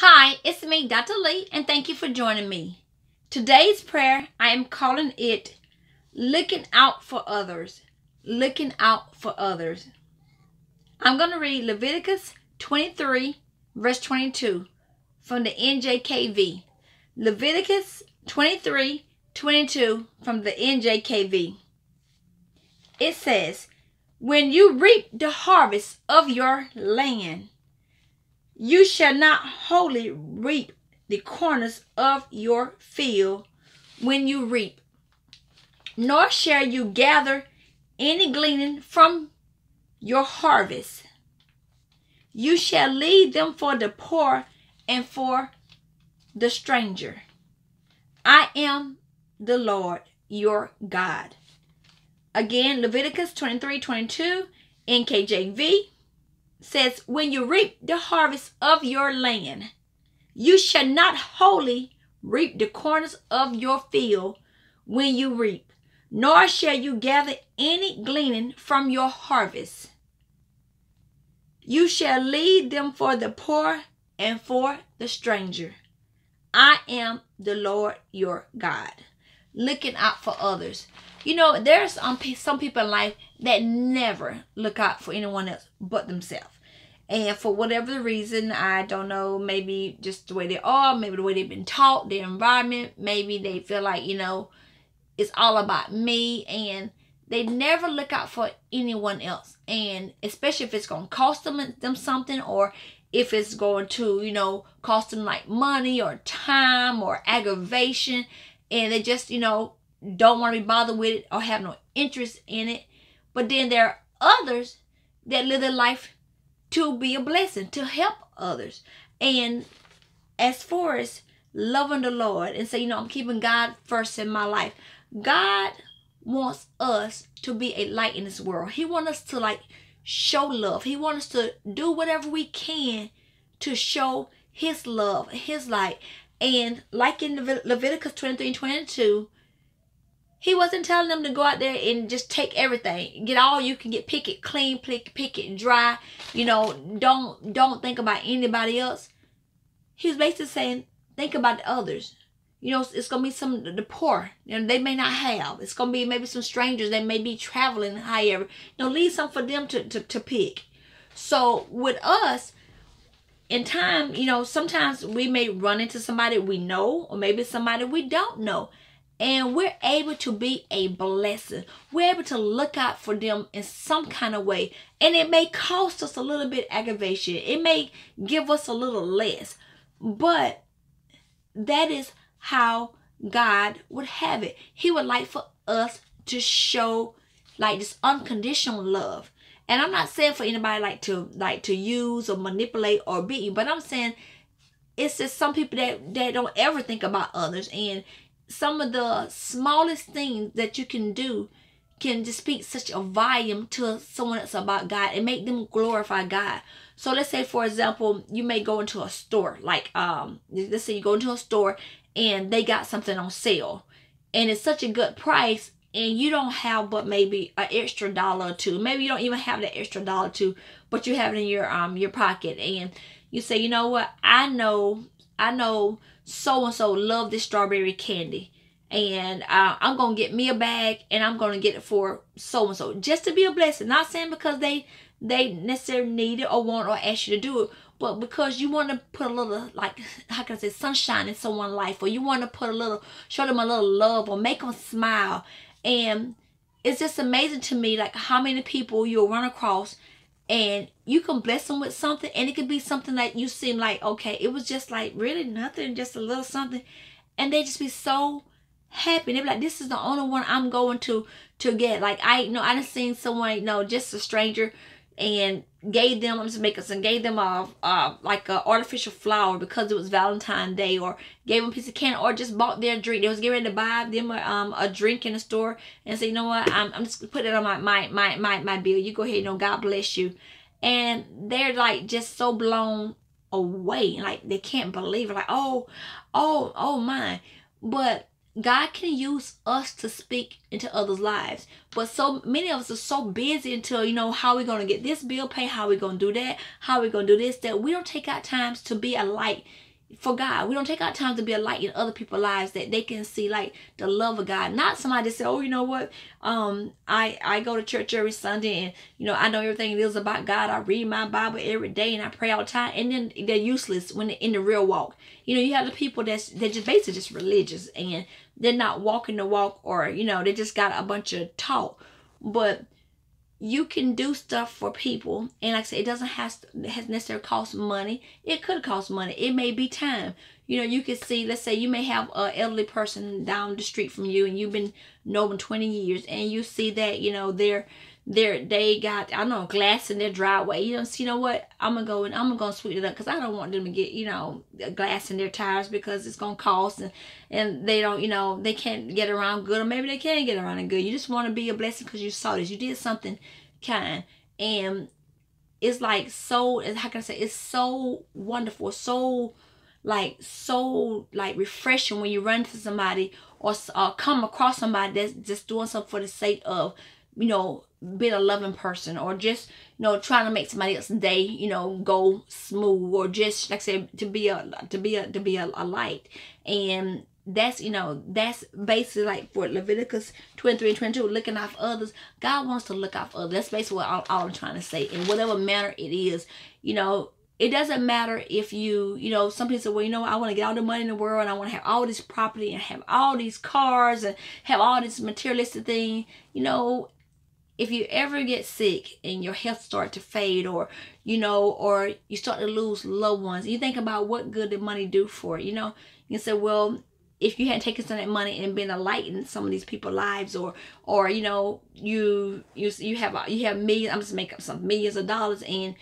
Hi, it's me, Dr. Li, and thank you for joining me. Today's prayer, I am calling it Looking Out for Others. Looking Out for Others. I'm going to read Leviticus 23, verse 22 from the NJKV. Leviticus 23, 22 from the NJKV. It says, When you reap the harvest of your land, you shall not wholly reap the corners of your field when you reap, nor shall you gather any gleaning from your harvest. You shall leave them for the poor and for the stranger. I am the Lord your God. Again, Leviticus 23 22 NKJV says, When you reap the harvest of your land, you shall not wholly reap the corners of your field when you reap, nor shall you gather any gleaning from your harvest. You shall leave them for the poor and for the stranger. I am the Lord your God. Looking out for others. You know, there's um, some people in life that never look out for anyone else but themselves. And for whatever the reason, I don't know, maybe just the way they are, maybe the way they've been taught, their environment, maybe they feel like, you know, it's all about me and they never look out for anyone else. And especially if it's going to cost them, them something or if it's going to, you know, cost them like money or time or aggravation and they just, you know, don't want to be bothered with it or have no interest in it. But then there are others that live their life to be a blessing, to help others. And as far as loving the Lord and say, you know, I'm keeping God first in my life. God wants us to be a light in this world. He wants us to like show love. He wants us to do whatever we can to show his love, his light. And like in Leviticus 23 and 22, he wasn't telling them to go out there and just take everything. Get all you can get, pick it clean, pick, pick it dry. You know, don't don't think about anybody else. He was basically saying, think about the others. You know, it's, gonna be some the poor. You know, they may not have. It's gonna be maybe some strangers that may be traveling. However, you know, leave some for them to to, to pick. So with us, in time, you know, sometimes we may run into somebody we know, or maybe somebody we don't know and we're able to be a blessing. We're able to look out for them in some kind of way. And it may cost us a little bit aggravation. It may give us a little less. But that is how God would have it. He would like for us to show like this unconditional love. And I'm not saying for anybody like to like to use or manipulate or beat, you, but I'm saying it's just some people that that don't ever think about others and some of the smallest things that you can do can just speak such a volume to someone else about God and make them glorify God. So let's say, for example, you may go into a store, like um, let's say you go into a store and they got something on sale, and it's such a good price, and you don't have but maybe an extra dollar or two. Maybe you don't even have that extra dollar or two, but you have it in your um your pocket, and you say, you know what? I know, I know so and so love this strawberry candy and uh, I'm gonna get me a bag and I'm gonna get it for so and so just to be a blessing. Not saying because they they necessarily need it or want or ask you to do it, but because you want to put a little like how can I say sunshine in someone's life, or you want to put a little show them a little love or make them smile, and it's just amazing to me like how many people you'll run across and you can bless them with something and it could be something that you seem like okay it was just like really nothing just a little something and they just be so happy. They be like this is the only one i'm going to to get. Like i you know i just seen someone you know just a stranger and gave them i'm just making some gave them a uh like a artificial flower because it was valentine's day or gave them a piece of candy or just bought their drink. They was getting ready to buy them a, um, a drink in the store and say you know what? I'm, I'm just putting it on my, my my my my bill. You go ahead you know god bless you. And they're like just so blown away. Like they can't believe it. Like oh oh oh my. But God can use us to speak into others' lives. But so many of us are so busy until, you know, how we going to get this bill paid, how we going to do that, how we going to do this, that we don't take our times to be a light for God. We don't take our time to be a light in other people's lives that they can see like the love of God. Not somebody say, Oh, you know what? Um, I, I go to church every Sunday and you know I know everything it is about God. I read my Bible every day and I pray all the time and then they're useless when in the real walk. You know, you have the people that's they're just basically just religious and they're not walking the walk or, you know, they just got a bunch of talk. But you can do stuff for people and like i said it doesn't have to has necessarily cost money. It could cost money. It may be time. You know you can see let's say you may have an elderly person down the street from you and you've been knowing 20 years and you see that you know they're they're they got I don't know glass in their driveway. You know, so you know what? I'm gonna go and I'm gonna go sweep it up because I don't want them to get you know glass in their tires because it's gonna cost and and they don't you know they can't get around good or maybe they can get around good. You just want to be a blessing because you saw this. You did something kind and it's like so how can I say it's so wonderful, so like so like refreshing when you run to somebody or uh, come across somebody that's just doing something for the sake of you know being a loving person or just you know trying to make somebody else's day you know go smooth or just like I said to be a to be a to be a, a light. And that's you know that's basically like for Leviticus 23 and 22 looking out for others. God wants to look out for others. That's basically what all, all I'm trying to say. In whatever manner it is you know it doesn't matter if you, you know, some people say, well, you know, I want to get all the money in the world and I want to have all this property and have all these cars and have all this materialistic thing. You know, if you ever get sick and your health start to fade or you know or you start to lose loved ones you think about what good did money do for you know? You say well if you had taken some of that money and been a light in some of these people's lives or or you know you you you have you have millions i'm just making up some millions of dollars and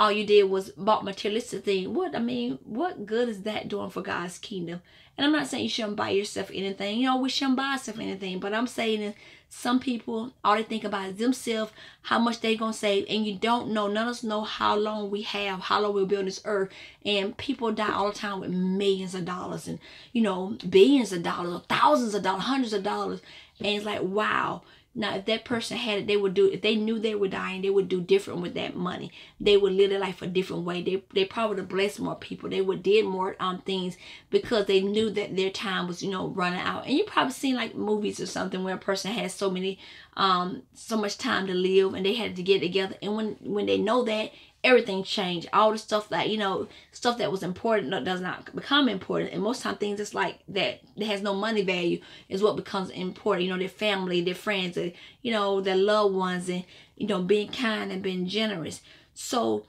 all you did was bought materialistic thing what i mean what good is that doing for god's kingdom and i'm not saying you shouldn't buy yourself anything you know we shouldn't buy ourselves anything but i'm saying some people, all they think about is themselves, how much they gonna save, and you don't know. None of us know how long we have, how long we'll be on this earth. And people die all the time with millions of dollars and you know billions of dollars, or thousands of dollars, hundreds of dollars, and it's like wow. Now, if that person had it, they would do. If they knew they were dying, they would do different with that money. They would live their life a different way. They they probably would bless more people. They would did more um things because they knew that their time was you know running out. And you probably seen like movies or something where a person has so many um so much time to live and they had to get together. And when when they know that everything changed. All the stuff that, you know, stuff that was important does not become important. And most time things that's like that that has no money value is what becomes important. You know, their family, their friends, their, you know, their loved ones and, you know, being kind and being generous. So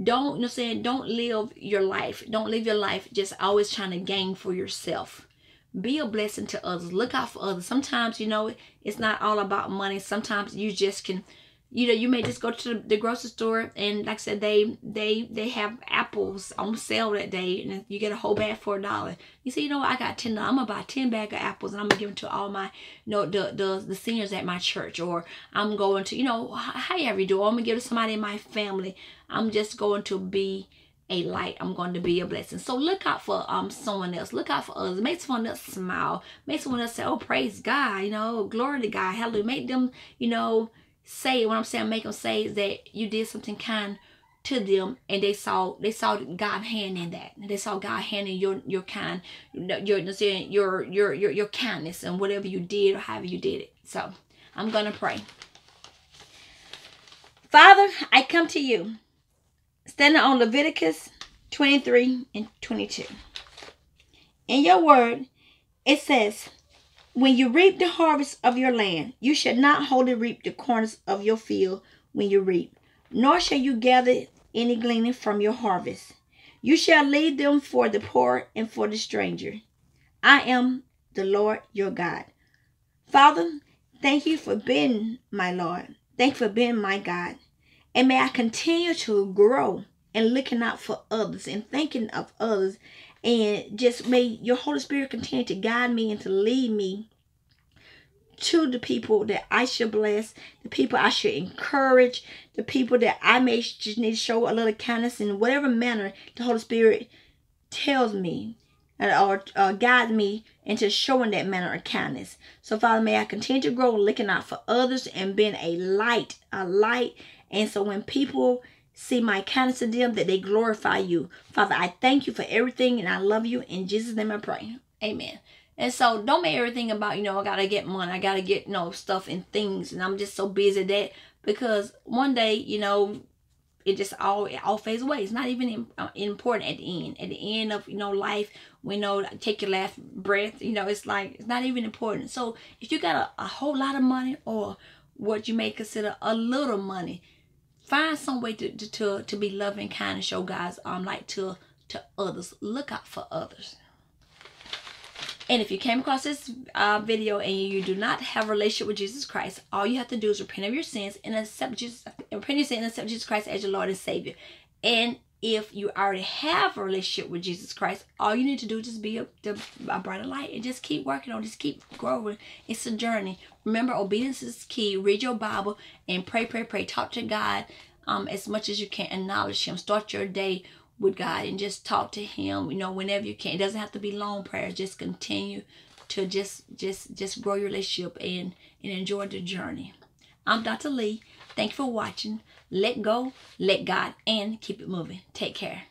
don't, you know saying, don't live your life. Don't live your life just always trying to gain for yourself. Be a blessing to others. Look out for others. Sometimes, you know, it's not all about money. Sometimes you just can you know you may just go to the, grocery store and like i said they they they have apples on sale that day and you get a whole bag for a dollar you say you know what i got 10 i'm gonna buy 10 bag of apples and i'm gonna give them to all my you know the the, the seniors at my church or i'm going to you know however you do i'm gonna give to somebody in my family i'm just going to be a light. I'm going to be a blessing. So look out for um someone else. Look out for others. Make someone else smile. Make someone else say, "Oh, praise God!" You know, glory to God. Hallelujah. Make them, you know, say what I'm saying, make them say is that you did something kind to them and they saw they saw God hand in that. They saw God hand in your your kind your your your your your kindness and whatever you did or however you did it. So I'm gonna pray. Father, I come to you standing on Leviticus 23 and 22. In your word, it says, when you reap the harvest of your land, you shall not wholly reap the corners of your field when you reap, nor shall you gather any gleaning from your harvest. You shall leave them for the poor and for the stranger. I am the Lord your God. Father, thank you for being my Lord. Thank you for being my God. And may I continue to grow and looking out for others and thinking of others and just may your Holy Spirit continue to guide me and to lead me to the people that I should bless, the people I should encourage, the people that I may just need to show a little kindness in whatever manner the Holy Spirit tells me or uh, guide me into showing that manner of kindness. So, Father, may I continue to grow looking out for others and being a light, a light. And so when people see my kindness to them, that they glorify you. Father, I thank you for everything and I love you. In Jesus' name I pray. Amen. And so don't make everything about, you know, I gotta get money, I gotta get, you know, stuff and things, and I'm just so busy that because one day, you know, it just all it all fades away. It's not even uh, important at the end. At the end of you know life, we know take your last breath. You know, it's like it's not even important. So if you got a, a whole lot of money or what you may consider a little money, find some way to to to, be loving, kind, and show God's um like to to others. Look out for others. And if you came across this uh, video and you do not have a relationship with Jesus Christ, all you have to do is repent of your sins and accept Jesus, repent of your sins and accept Jesus Christ as your Lord and Savior. And if you already have a relationship with Jesus Christ, all you need to do is just be a, a brighter light and just keep working on, just keep growing. It's a journey. Remember, obedience is key. Read your Bible and pray, pray, pray. Talk to God um, as much as you can. Acknowledge Him. Start your day with God and just talk to him, you know, whenever you can. It doesn't have to be long prayers. Just continue to just just just grow your relationship and and enjoy the journey. I'm Dr. Li. Thank you for watching. Let go, let God, and keep it moving. Take care.